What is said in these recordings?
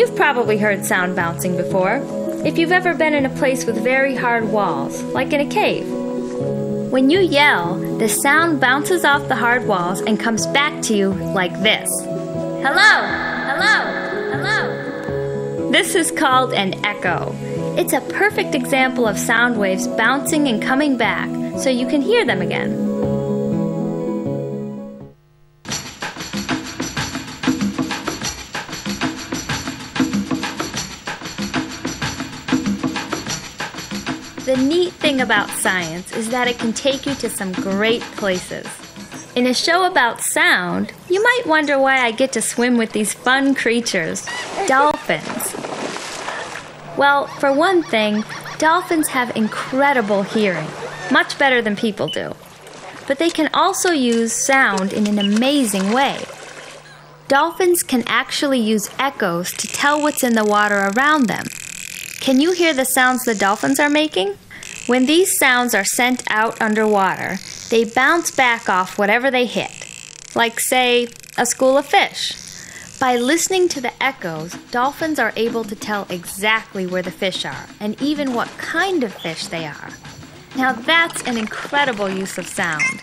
You've probably heard sound bouncing before, if you've ever been in a place with very hard walls, like in a cave. When you yell, the sound bounces off the hard walls and comes back to you like this Hello! Hello! Hello! This is called an echo. It's a perfect example of sound waves bouncing and coming back so you can hear them again. The neat thing about science is that it can take you to some great places. In a show about sound, you might wonder why I get to swim with these fun creatures dolphins. Well, for one thing, dolphins have incredible hearing, much better than people do. But they can also use sound in an amazing way. Dolphins can actually use echoes to tell what's in the water around them. Can you hear the sounds the dolphins are making? When these sounds are sent out underwater, they bounce back off whatever they hit, like, say, a school of fish. By listening to the echoes, dolphins are able to tell exactly where the fish are and even what kind of fish they are. Now that's an incredible use of sound.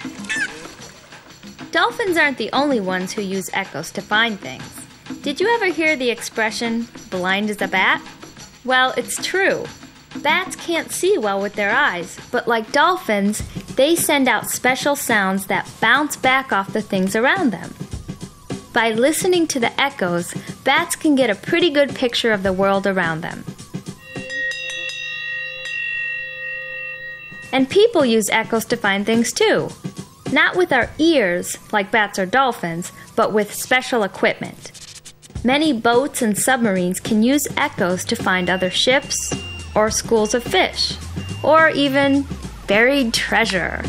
Dolphins aren't the only ones who use echoes to find things. Did you ever hear the expression, blind as a bat? Well, it's true. Bats can't see well with their eyes, but like dolphins, they send out special sounds that bounce back off the things around them. By listening to the echoes, bats can get a pretty good picture of the world around them. And people use echoes to find things too. Not with our ears, like bats or dolphins, but with special equipment. Many boats and submarines can use echoes to find other ships, or schools of fish, or even buried treasure.